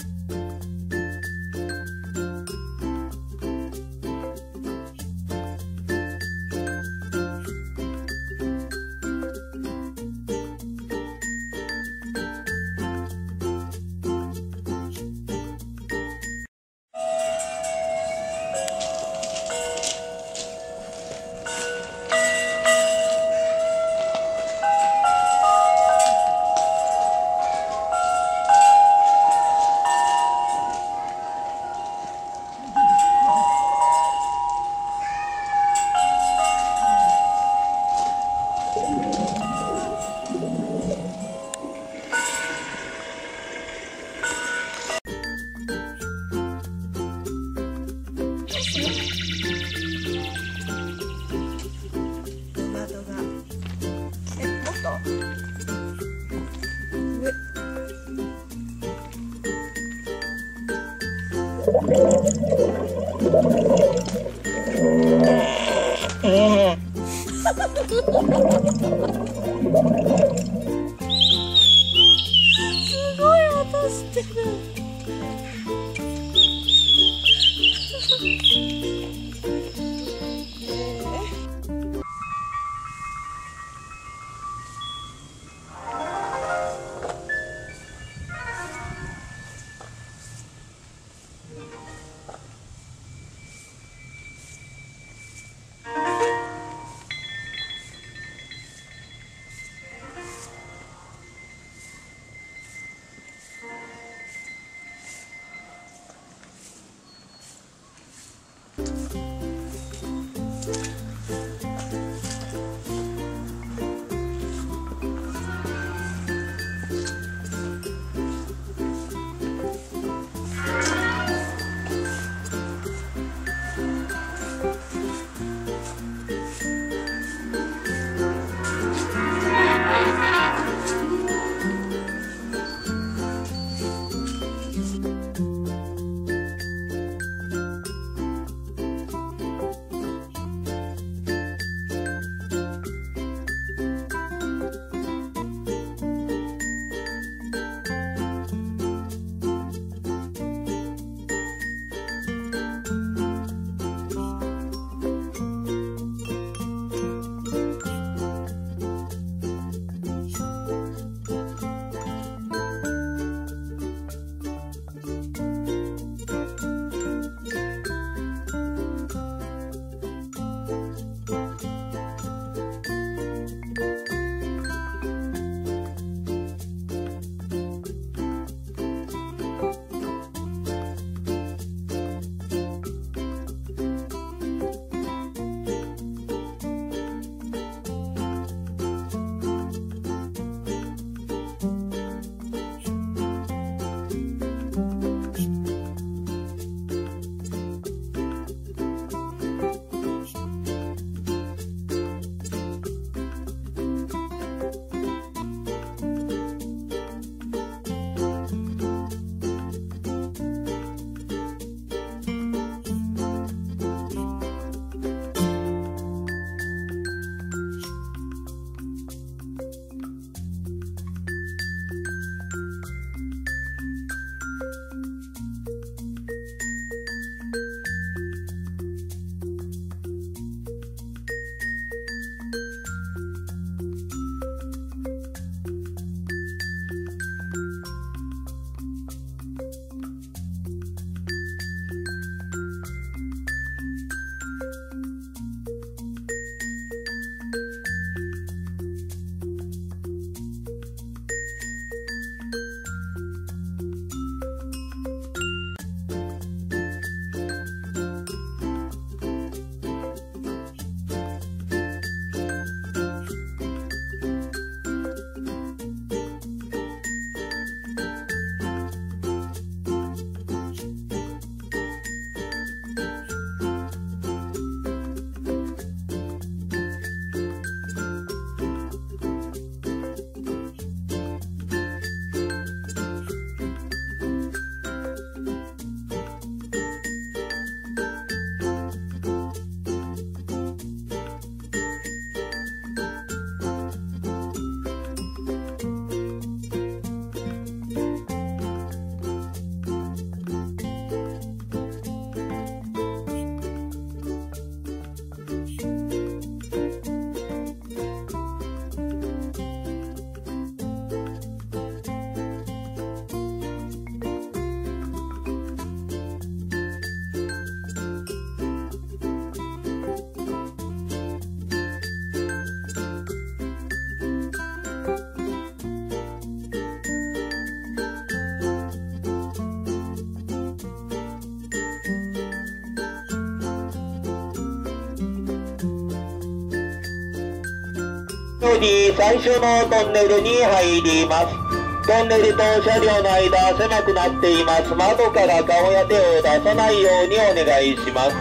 窓が Ha ha ha! より最初のトンネルに入ります。トンネルと車両の間狭くなっています。窓から顔や手を出さないようにお願いします。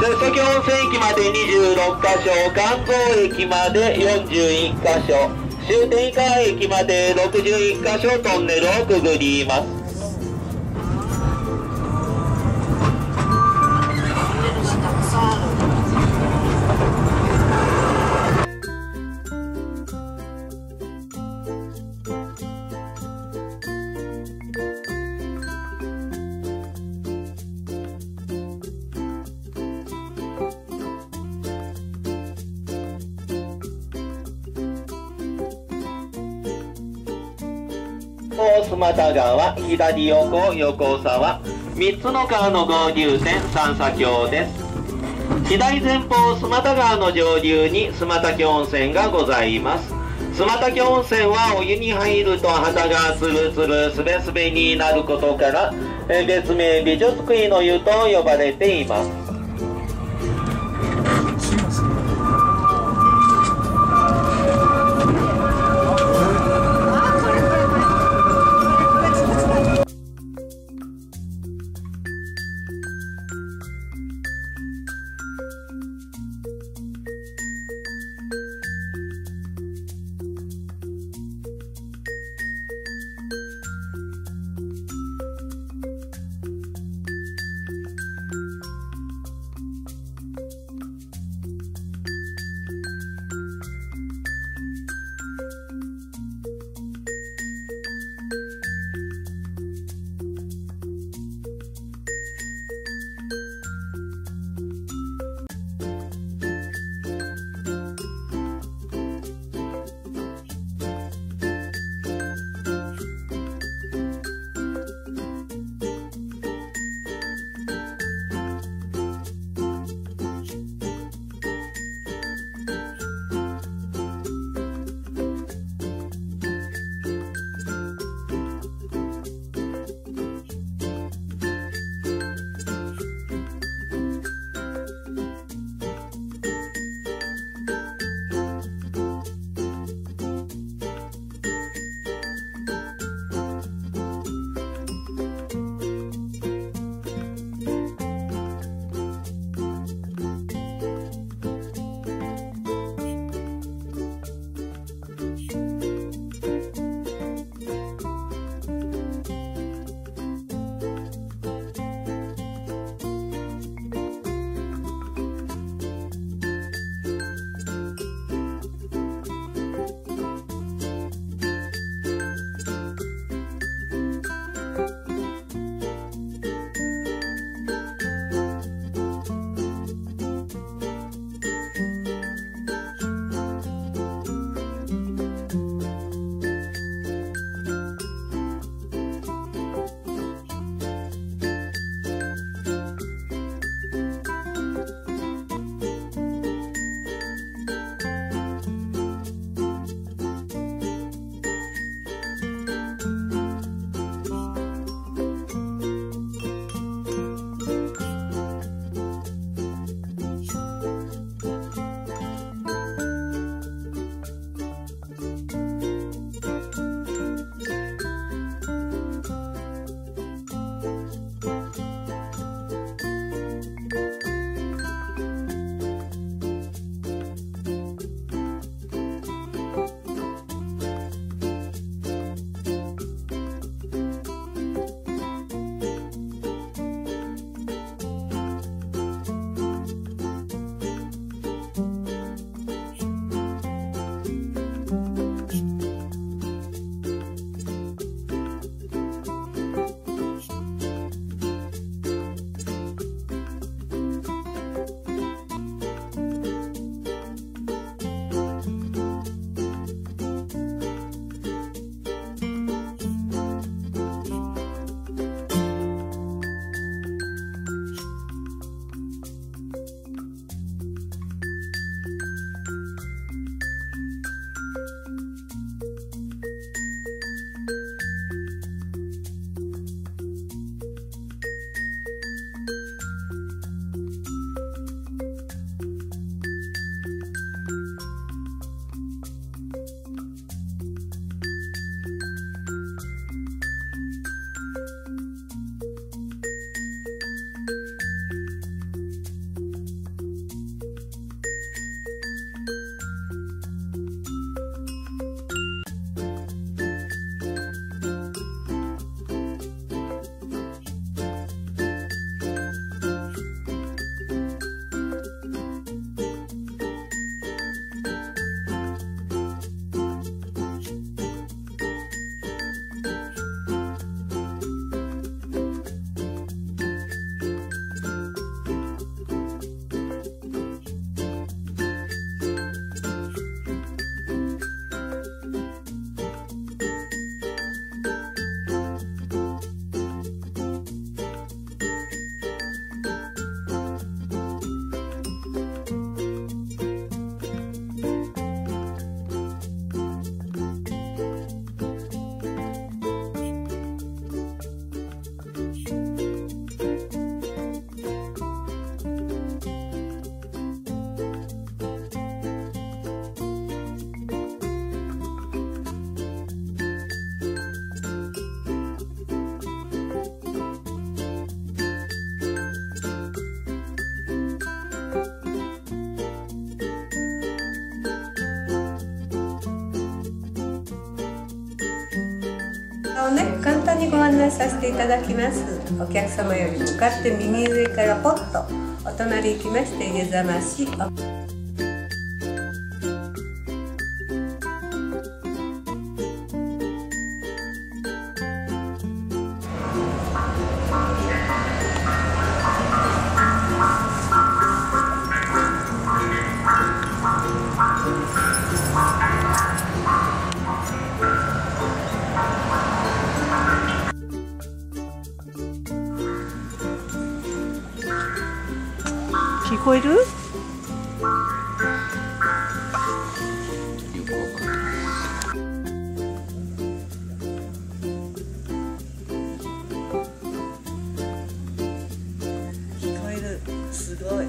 瀬崎温泉駅まで26カ所関東駅まで41カ所終点以下駅まで61カ所トンネルをくぐります。大須又川左横横沢3つの川の合流点三叉橋です。左前方須又川の上流に須又峡温泉がございます。須又峡温泉はお湯に入ると肌がツルツルスベスベになることからえ別名美女つくいの湯と呼ばれています。をね簡単にご案内させていただきます。お客様より向かって右上からポッとお隣行きまして湯冷まし。えるすごい。